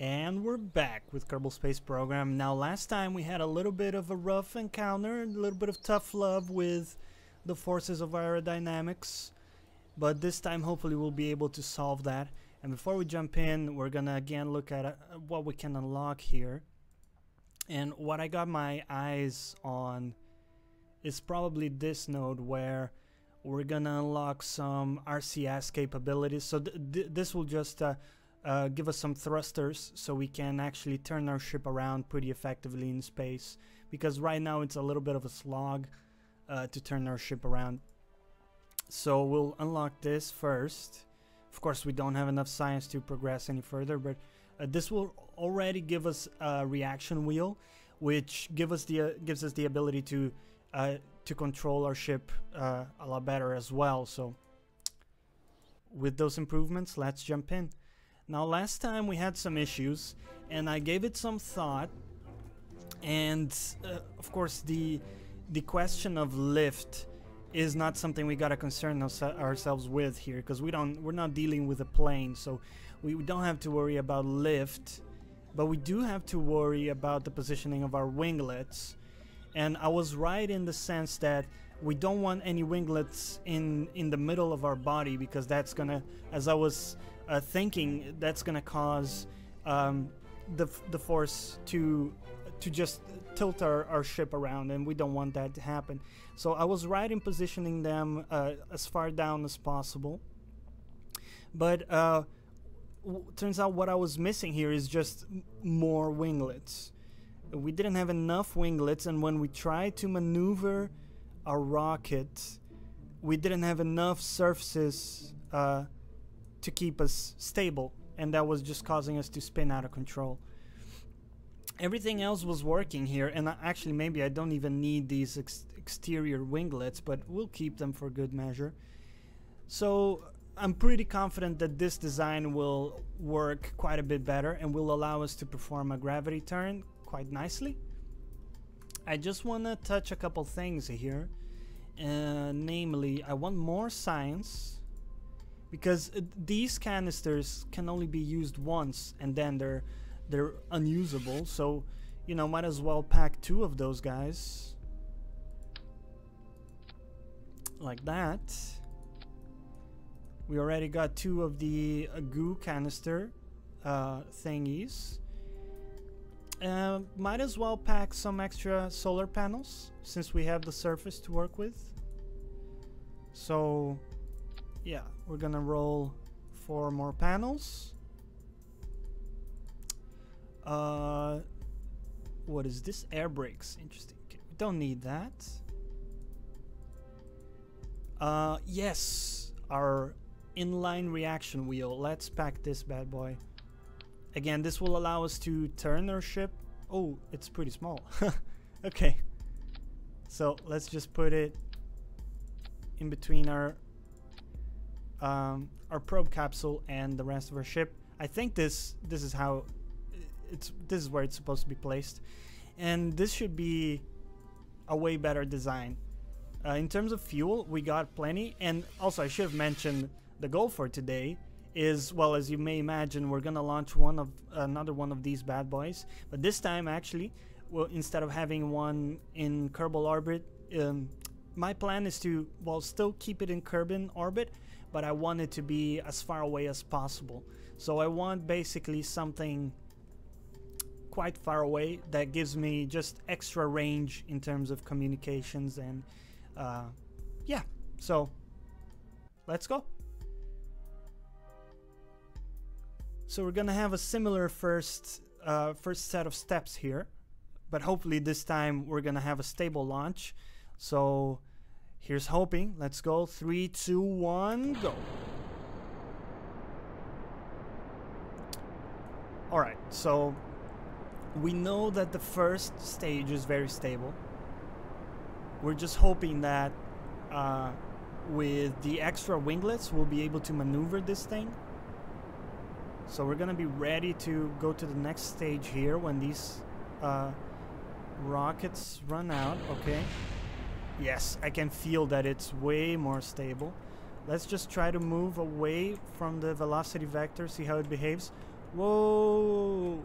And we're back with Kerbal Space Program. Now, last time we had a little bit of a rough encounter, a little bit of tough love with the forces of aerodynamics. But this time, hopefully, we'll be able to solve that. And before we jump in, we're gonna again look at uh, what we can unlock here. And what I got my eyes on is probably this node where we're gonna unlock some RCS capabilities. So th th this will just uh, uh, give us some thrusters so we can actually turn our ship around pretty effectively in space. Because right now it's a little bit of a slog uh, to turn our ship around. So we'll unlock this first. Of course we don't have enough science to progress any further but uh, this will already give us a reaction wheel which give us the uh, gives us the ability to uh, to control our ship uh, a lot better as well. So with those improvements let's jump in now last time we had some issues and I gave it some thought and uh, of course the the question of lift is not something we gotta concern ourselves with here because we don't we're not dealing with a plane so we, we don't have to worry about lift but we do have to worry about the positioning of our winglets and I was right in the sense that we don't want any winglets in in the middle of our body because that's gonna as I was uh, thinking that's gonna cause um, the the force to to just tilt our, our ship around and we don't want that to happen. So I was right in positioning them uh, as far down as possible. But uh, turns out what I was missing here is just more winglets we didn't have enough winglets and when we tried to maneuver our rocket we didn't have enough surfaces uh, to keep us stable and that was just causing us to spin out of control. Everything else was working here and actually maybe I don't even need these ex exterior winglets but we'll keep them for good measure. So I'm pretty confident that this design will work quite a bit better and will allow us to perform a gravity turn quite nicely. I just want to touch a couple things here uh, namely I want more science because uh, these canisters can only be used once and then they're they're unusable so you know might as well pack two of those guys. Like that. We already got two of the uh, goo canister uh, thingies uh, might as well pack some extra solar panels since we have the surface to work with. So yeah we're gonna roll four more panels. Uh what is this? Air brakes. Interesting. Okay, we don't need that. Uh yes our inline reaction wheel. Let's pack this bad boy again this will allow us to turn our ship. Oh it's pretty small. Okay. So let's just put it in between our um, our probe capsule and the rest of our ship. I think this this is how it's this is where it's supposed to be placed, and this should be a way better design. Uh, in terms of fuel, we got plenty, and also I should have mentioned the goal for today is well as you may imagine we're gonna launch one of another one of these bad boys but this time actually well instead of having one in Kerbal orbit um, my plan is to well still keep it in Kerbin orbit but I want it to be as far away as possible. So I want basically something quite far away that gives me just extra range in terms of communications and uh, yeah, so let's go. So we're gonna have a similar first uh, first set of steps here, but hopefully this time we're gonna have a stable launch. So Here's hoping. Let's go. Three, two, one, go. Alright, so we know that the first stage is very stable. We're just hoping that uh, with the extra winglets we'll be able to maneuver this thing. So we're gonna be ready to go to the next stage here when these uh, rockets run out. Okay. Yes, I can feel that it's way more stable. Let's just try to move away from the velocity vector, see how it behaves. Whoa.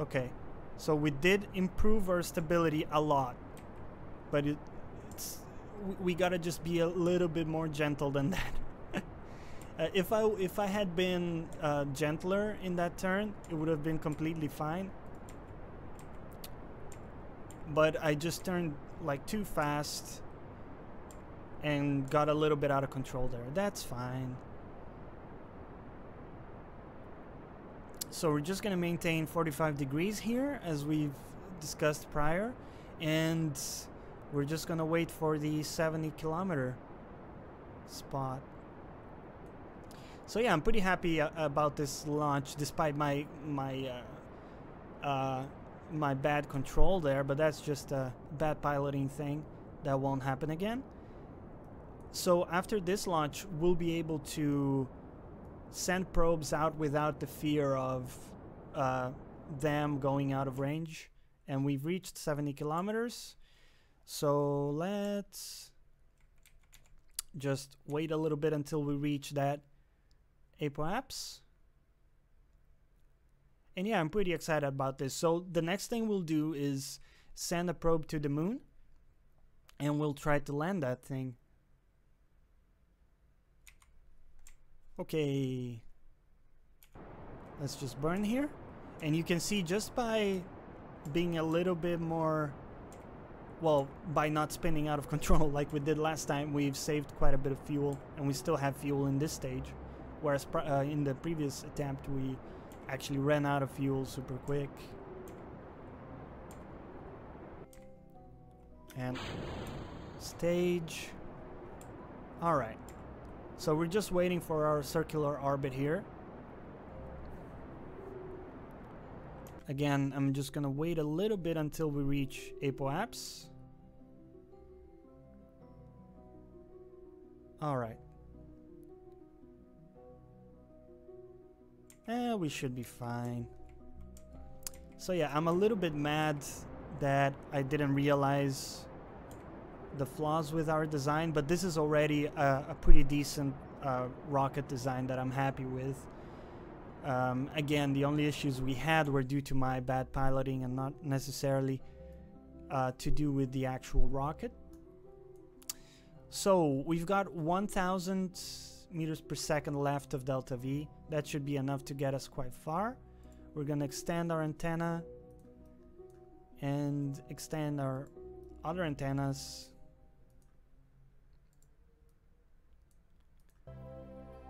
Okay. So we did improve our stability a lot. But it, it's we, we gotta just be a little bit more gentle than that. Uh, if I if I had been uh, gentler in that turn, it would have been completely fine. But I just turned like too fast and got a little bit out of control there. That's fine. So we're just going to maintain 45 degrees here as we've discussed prior and we're just going to wait for the 70 kilometer spot. So yeah, I'm pretty happy uh, about this launch despite my my uh, uh, my bad control there, but that's just a bad piloting thing that won't happen again. So after this launch, we'll be able to send probes out without the fear of uh, them going out of range. And we've reached 70 kilometers. So let's just wait a little bit until we reach that apoapse. And yeah, I'm pretty excited about this. So the next thing we'll do is send a probe to the moon and we'll try to land that thing. Okay. Let's just burn here. And you can see just by being a little bit more well by not spinning out of control like we did last time we've saved quite a bit of fuel and we still have fuel in this stage whereas uh, in the previous attempt we actually ran out of fuel super quick and stage all right so we're just waiting for our circular orbit here. Again, I'm just gonna wait a little bit until we reach apoapse. Alright. Eh, we should be fine. So yeah, I'm a little bit mad that I didn't realize the flaws with our design, but this is already a, a pretty decent uh, rocket design that I'm happy with. Um, again, the only issues we had were due to my bad piloting and not necessarily uh, to do with the actual rocket. So we've got 1000 meters per second left of delta V. That should be enough to get us quite far. We're going to extend our antenna and extend our other antennas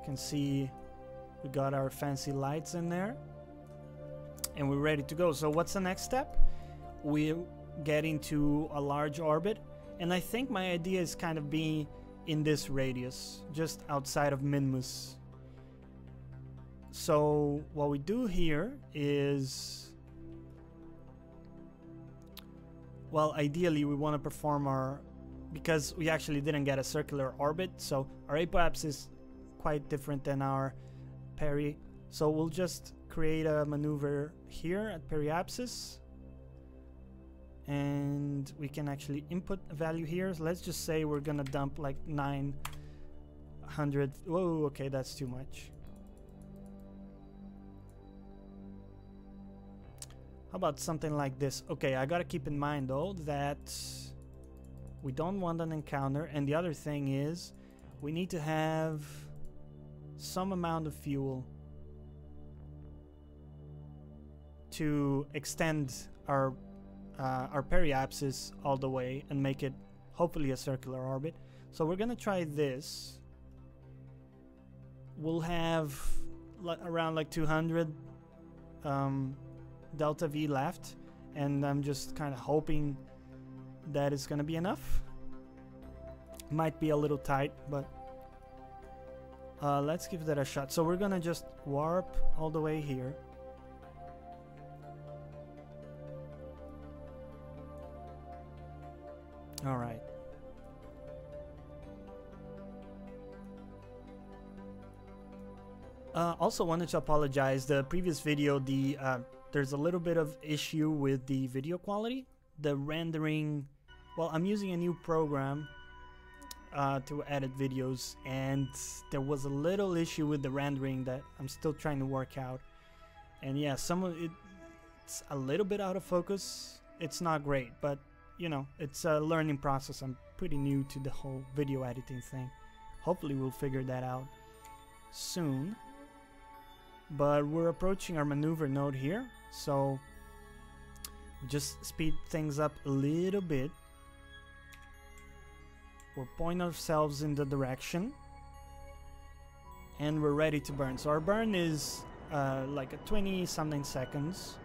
You can see we got our fancy lights in there and we're ready to go. So what's the next step? We get into a large orbit and I think my idea is kind of being in this radius, just outside of Minmus. So what we do here is well ideally we want to perform our because we actually didn't get a circular orbit so our apoapsis is quite different than our peri. So we'll just create a maneuver here at periapsis. We can actually input a value here. So let's just say we're gonna dump like 900. Whoa, okay, that's too much. How about something like this? Okay, I gotta keep in mind though that we don't want an encounter. And the other thing is we need to have some amount of fuel to extend our uh, our periapsis all the way and make it hopefully a circular orbit. So we're gonna try this. We'll have around like 200 um, delta V left, and I'm just kind of hoping that it's gonna be enough. Might be a little tight, but uh, let's give that a shot. So we're gonna just warp all the way here. Uh, also wanted to apologize. The previous video, the uh, there's a little bit of issue with the video quality. The rendering, well, I'm using a new program uh, to edit videos and there was a little issue with the rendering that I'm still trying to work out. And yeah, some of it, it's a little bit out of focus. It's not great, but you know, it's a learning process. I'm pretty new to the whole video editing thing. Hopefully we'll figure that out soon. But we're approaching our maneuver node here, so just speed things up a little bit. We'll point ourselves in the direction and we're ready to burn. So our burn is uh, like a 20 something seconds.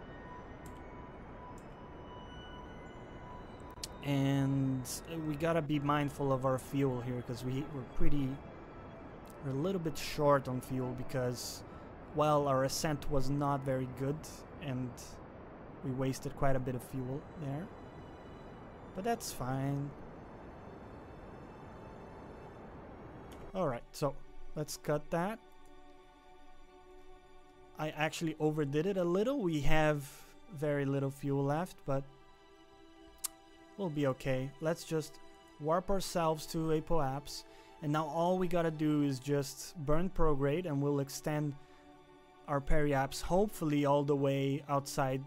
And we gotta be mindful of our fuel here because we, we're pretty, we're a little bit short on fuel because, well, our ascent was not very good and we wasted quite a bit of fuel there. But that's fine. Alright, so let's cut that. I actually overdid it a little. We have very little fuel left, but we'll be okay. Let's just warp ourselves to Apoapse. And now all we gotta do is just burn prograde and we'll extend our periaps hopefully all the way outside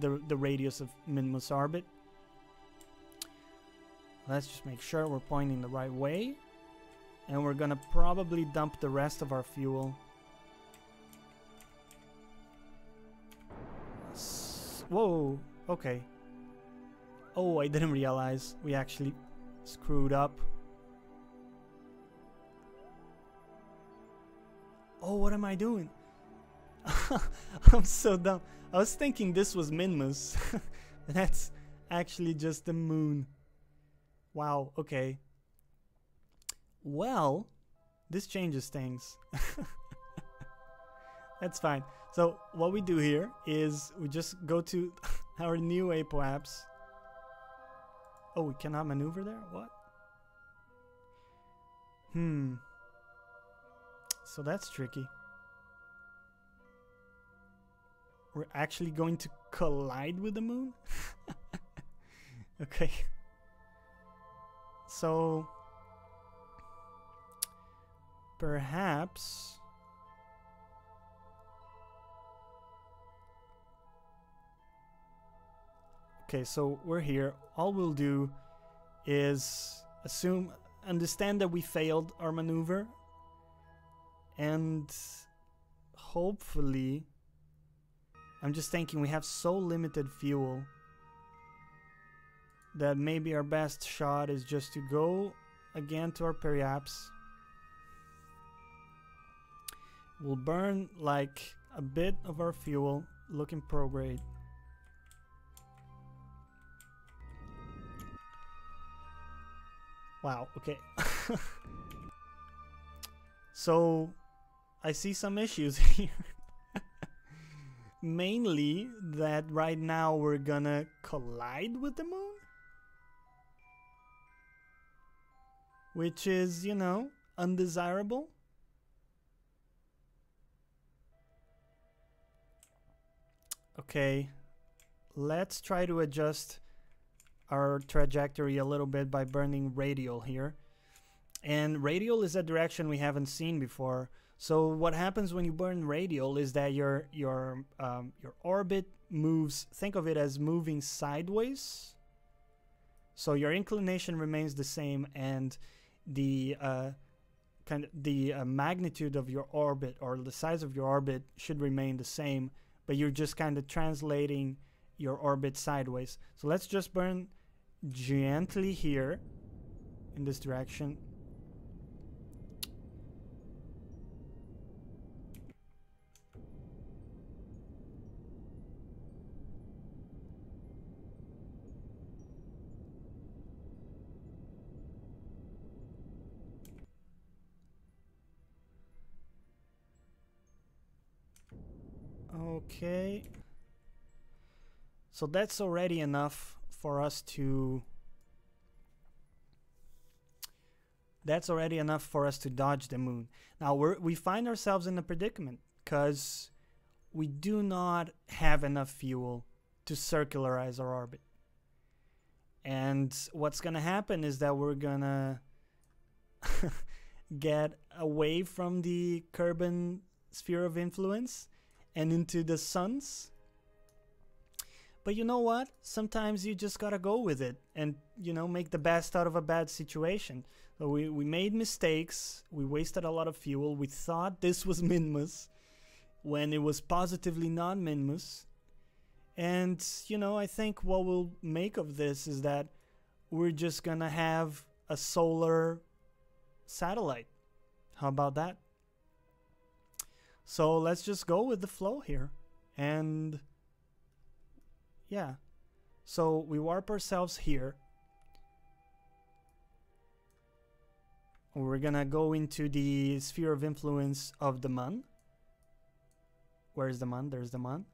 the, the radius of Minmus orbit. Let's just make sure we're pointing the right way. And we're gonna probably dump the rest of our fuel. Whoa, okay. Oh, I didn't realize we actually screwed up. Oh, what am I doing? I'm so dumb. I was thinking this was Minmus. That's actually just the moon. Wow, okay. Well, this changes things. That's fine. So what we do here is we just go to our new Apoapse. Oh, we cannot maneuver there? What? Hmm. So that's tricky. We're actually going to collide with the moon? okay. So perhaps Okay, so we're here. All we'll do is assume understand that we failed our maneuver and hopefully I'm just thinking we have so limited fuel that maybe our best shot is just to go again to our periapse. We'll burn like a bit of our fuel, looking prograde. Wow, okay. so I see some issues here mainly that right now we're gonna collide with the moon? Which is, you know, undesirable. Okay, let's try to adjust our trajectory a little bit by burning radial here. And radial is a direction we haven't seen before. So what happens when you burn radial is that your your um, your orbit moves. Think of it as moving sideways. So your inclination remains the same, and the uh, kind of the uh, magnitude of your orbit or the size of your orbit should remain the same, but you're just kind of translating your orbit sideways. So let's just burn gently here in this direction Okay. So that's already enough for us to that's already enough for us to dodge the moon. Now we we find ourselves in a predicament because we do not have enough fuel to circularize our orbit. And what's going to happen is that we're going to get away from the Kerbin sphere of influence and into the suns. But you know what? Sometimes you just gotta go with it and, you know, make the best out of a bad situation. So we, we made mistakes, we wasted a lot of fuel, we thought this was Minmus when it was positively not Minmus. And, you know, I think what we'll make of this is that we're just gonna have a solar satellite. How about that? So let's just go with the flow here. And yeah. So we warp ourselves here. We're gonna go into the sphere of influence of the Mun. Where's the Mun? There's the Mun.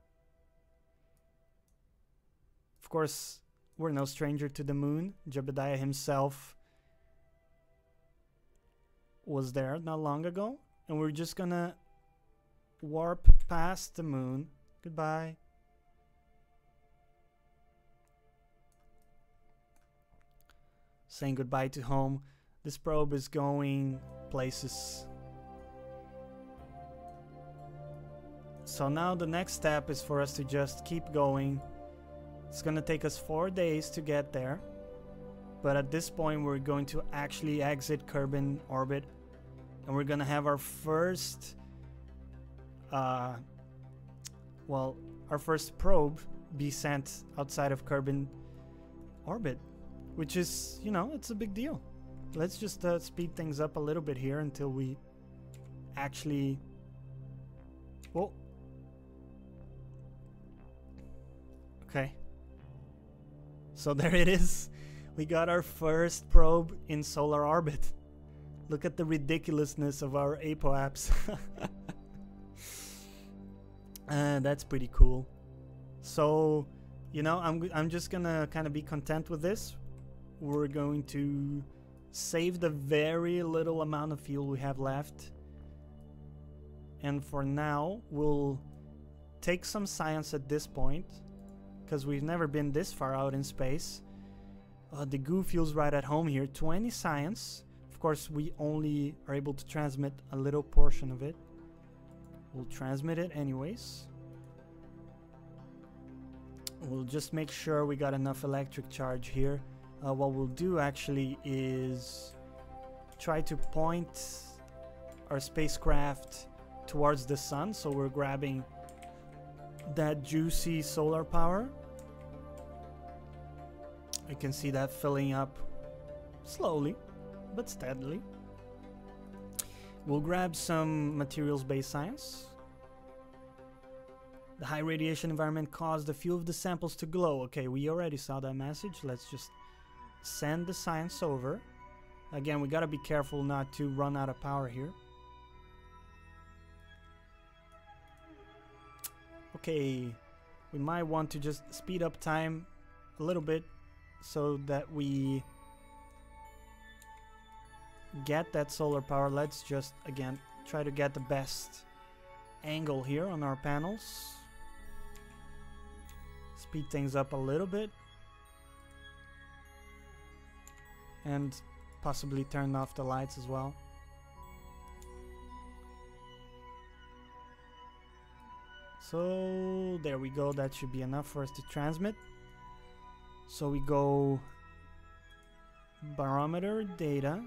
Of course, we're no stranger to the moon. Jebediah himself was there not long ago. And we're just gonna warp past the moon. Goodbye. Saying goodbye to home. This probe is going places. So now the next step is for us to just keep going. It's gonna take us four days to get there. But at this point we're going to actually exit Kerbin orbit. And we're gonna have our first uh, well, our first probe be sent outside of Kerbin orbit, which is, you know, it's a big deal. Let's just uh, speed things up a little bit here until we actually. Well. Okay. So there it is. We got our first probe in solar orbit. Look at the ridiculousness of our apoaps. Uh, that's pretty cool. So, you know, I'm, I'm just gonna kind of be content with this. We're going to save the very little amount of fuel we have left. And for now, we'll take some science at this point, because we've never been this far out in space. Uh, the goo feels right at home here. 20 science. Of course, we only are able to transmit a little portion of it. We'll transmit it anyways. We'll just make sure we got enough electric charge here. Uh, what we'll do actually is try to point our spacecraft towards the sun so we're grabbing that juicy solar power. I can see that filling up slowly but steadily. We'll grab some materials-based science. The high radiation environment caused a few of the samples to glow. Okay, we already saw that message. Let's just send the science over. Again, we gotta be careful not to run out of power here. Okay, we might want to just speed up time a little bit so that we get that solar power. Let's just, again, try to get the best angle here on our panels. Speed things up a little bit. And possibly turn off the lights as well. So there we go, that should be enough for us to transmit. So we go barometer data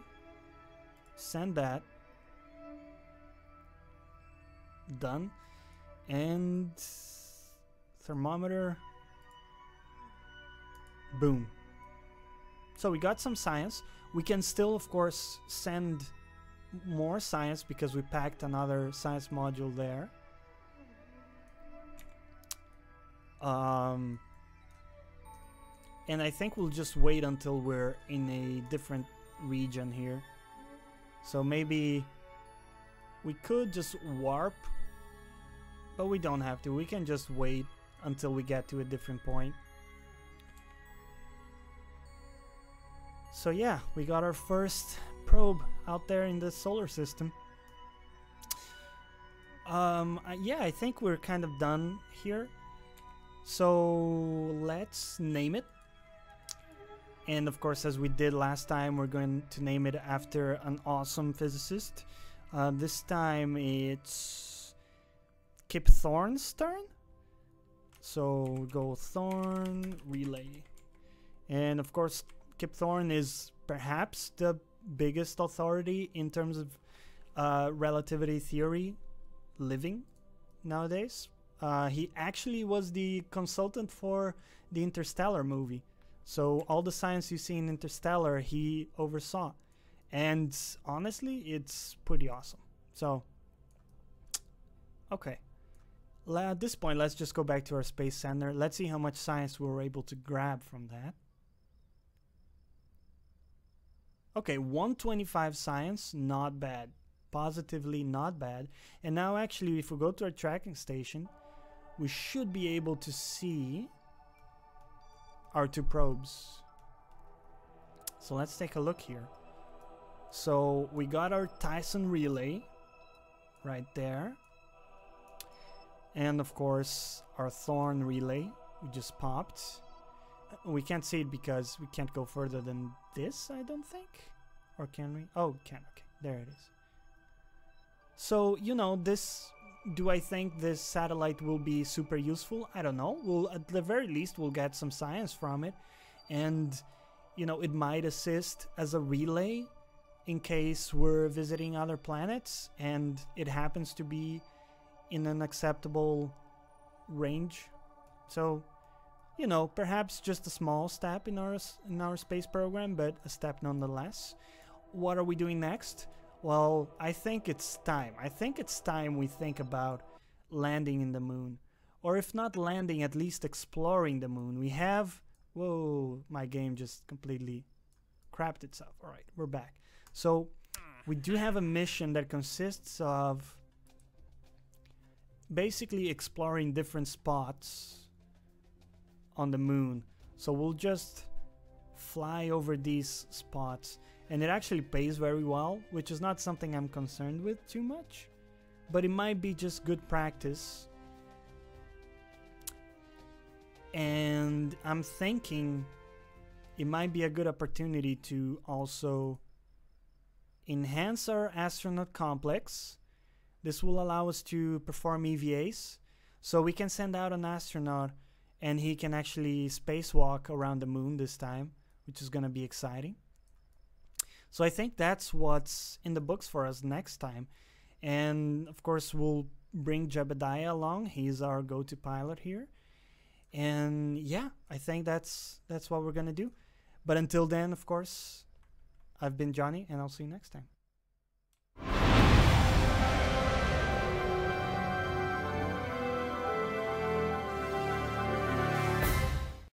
send that. Done. And thermometer. Boom. So we got some science. We can still of course send more science because we packed another science module there. Um, and I think we'll just wait until we're in a different region here so maybe we could just warp, but we don't have to. We can just wait until we get to a different point. So yeah, we got our first probe out there in the solar system. Um, yeah, I think we're kind of done here. So let's name it. And of course, as we did last time, we're going to name it after an awesome physicist. Uh, this time it's Kip Thorne's turn. So go Thorne, Relay. And of course, Kip Thorne is perhaps the biggest authority in terms of uh, relativity theory living nowadays. Uh, he actually was the consultant for the Interstellar movie. So all the science you see in Interstellar, he oversaw. And honestly, it's pretty awesome. So, okay. At this point, let's just go back to our space center. Let's see how much science we were able to grab from that. Okay, 125 science, not bad. Positively not bad. And now actually, if we go to our tracking station, we should be able to see our two probes. So let's take a look here. So we got our Tyson relay right there. And of course our Thorne relay we just popped. We can't see it because we can't go further than this, I don't think. Or can we? Oh, can. Okay, there it is. So, you know, this do I think this satellite will be super useful? I don't know. We'll at the very least we'll get some science from it and you know, it might assist as a relay in case we're visiting other planets and it happens to be in an acceptable range. So, you know, perhaps just a small step in our in our space program, but a step nonetheless. What are we doing next? Well, I think it's time. I think it's time we think about landing in the moon. Or if not landing, at least exploring the moon. We have... Whoa, my game just completely crapped itself. Alright, we're back. So we do have a mission that consists of basically exploring different spots on the moon. So we'll just fly over these spots and it actually pays very well, which is not something I'm concerned with too much, but it might be just good practice. And I'm thinking it might be a good opportunity to also enhance our astronaut complex. This will allow us to perform EVAs. So we can send out an astronaut and he can actually spacewalk around the moon this time, which is going to be exciting. So I think that's what's in the books for us next time. And of course, we'll bring Jebediah along. He's our go-to pilot here. And yeah, I think that's that's what we're to do. But until then, of course, I've been Jonny, and I'll see you next time.